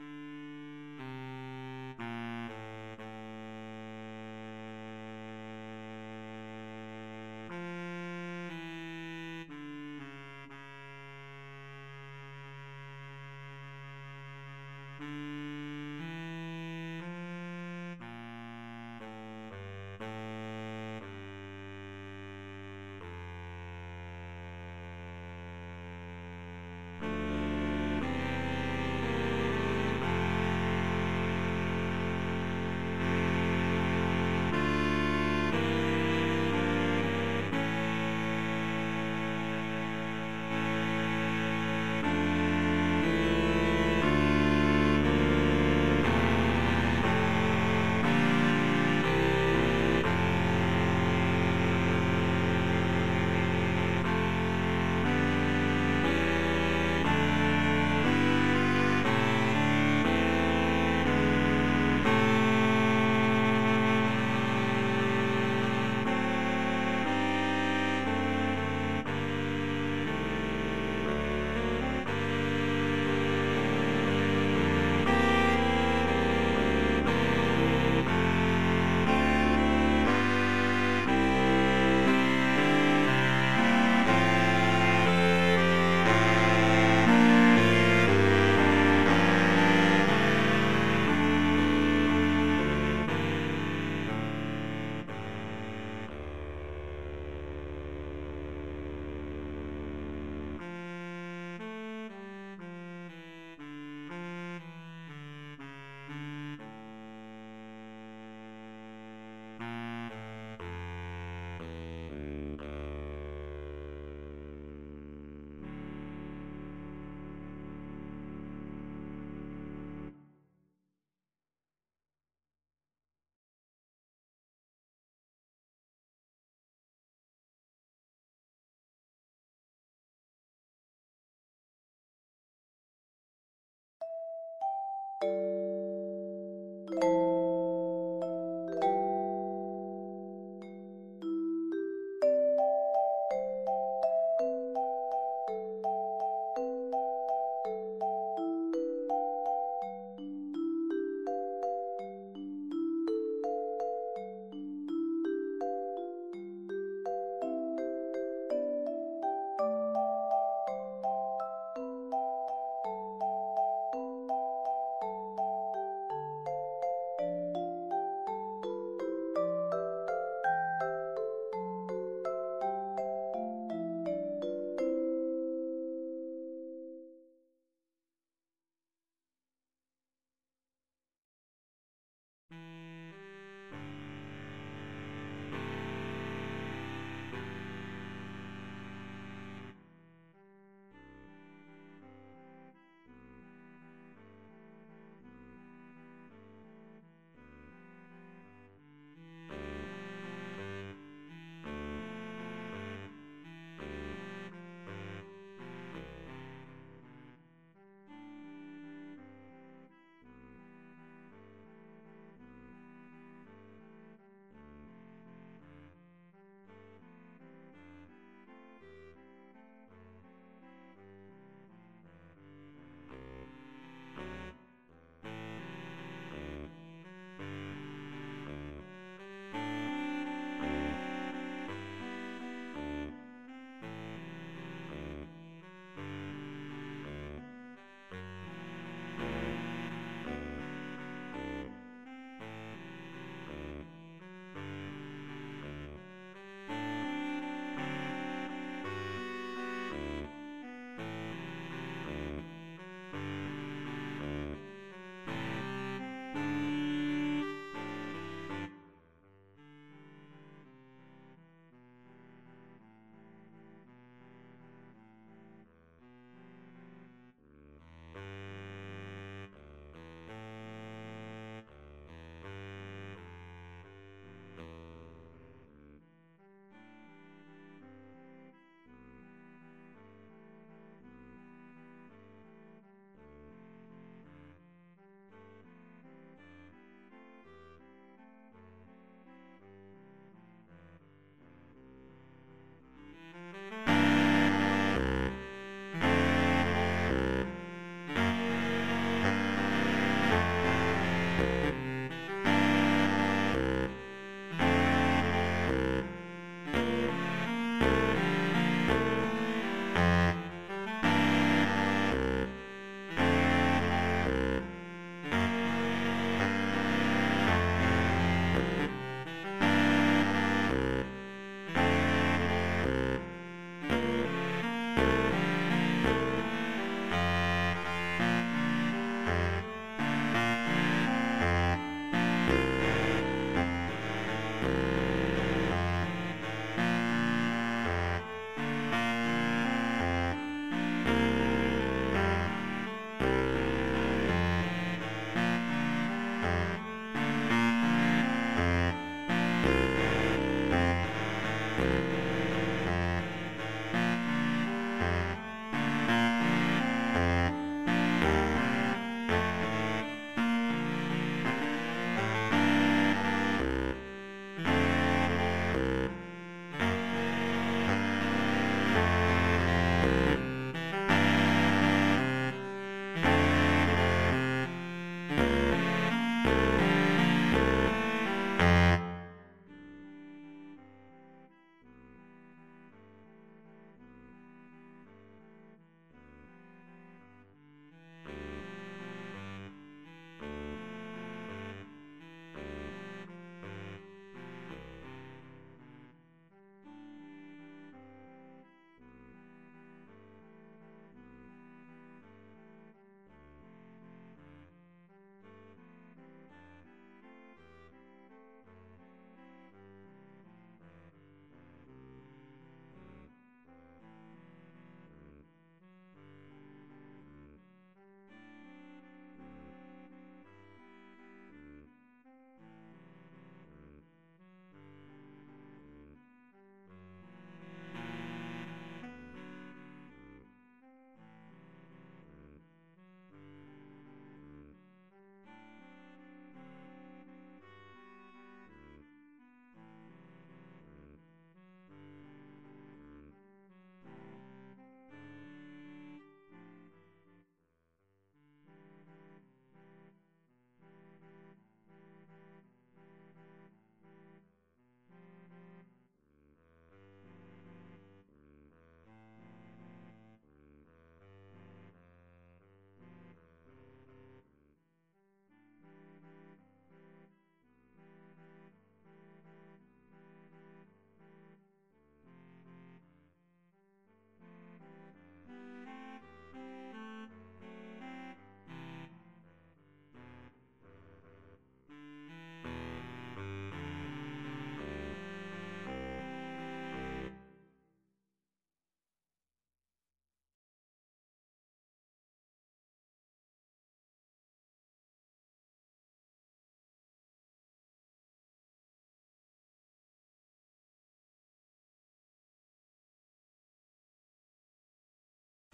Mm-hmm.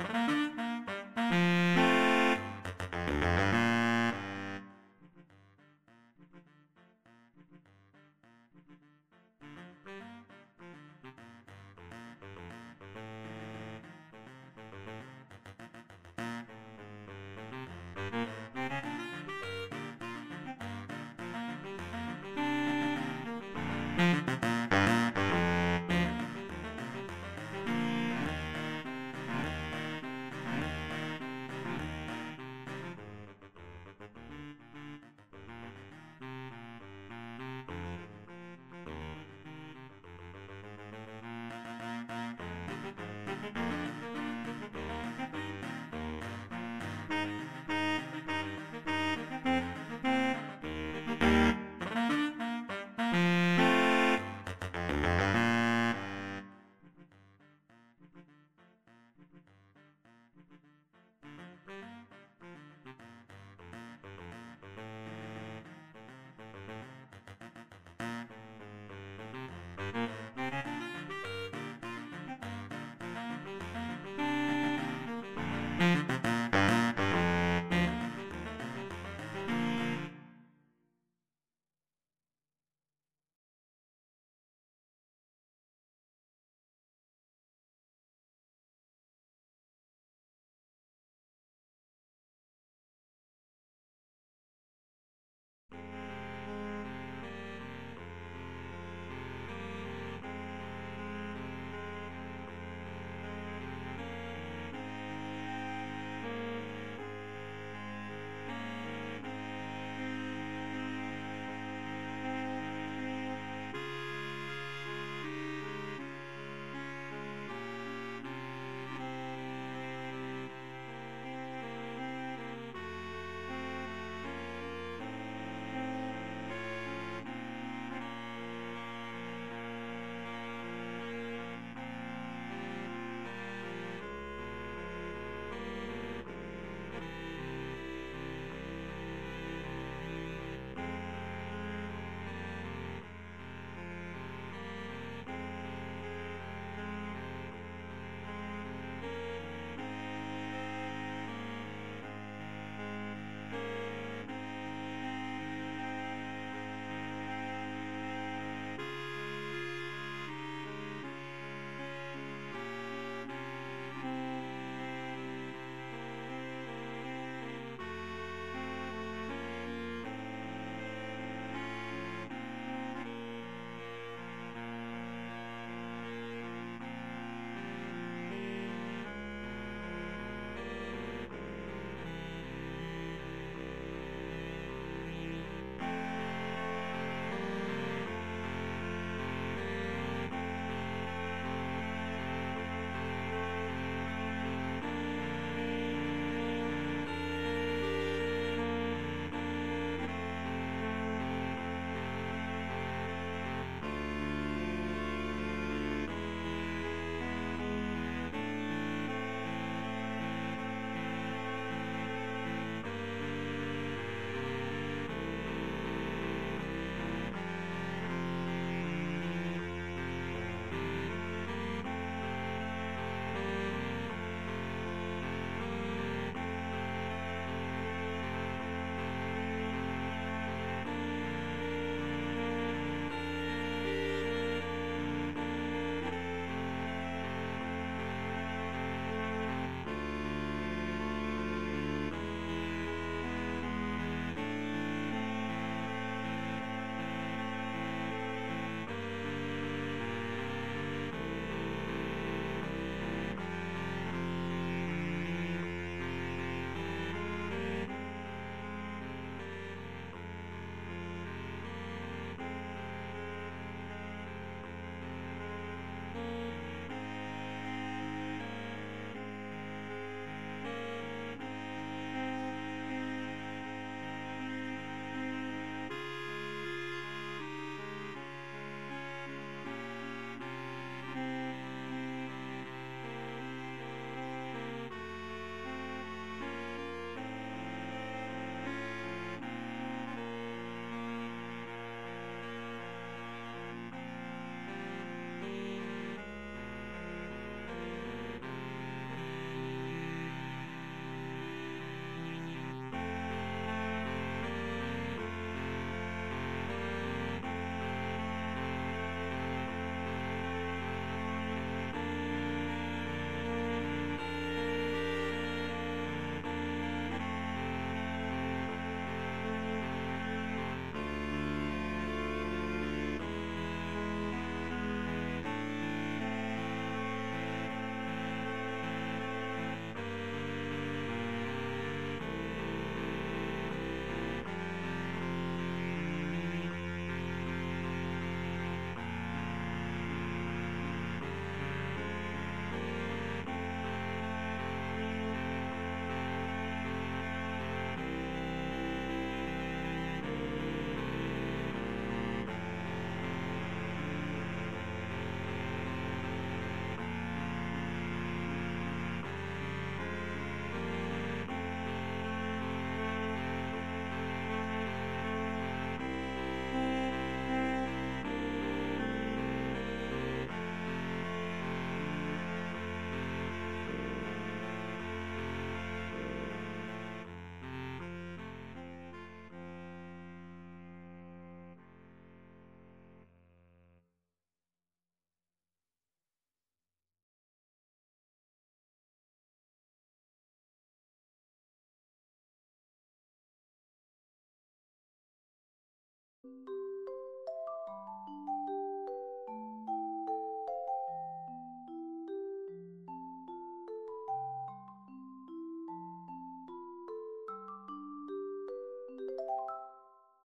Música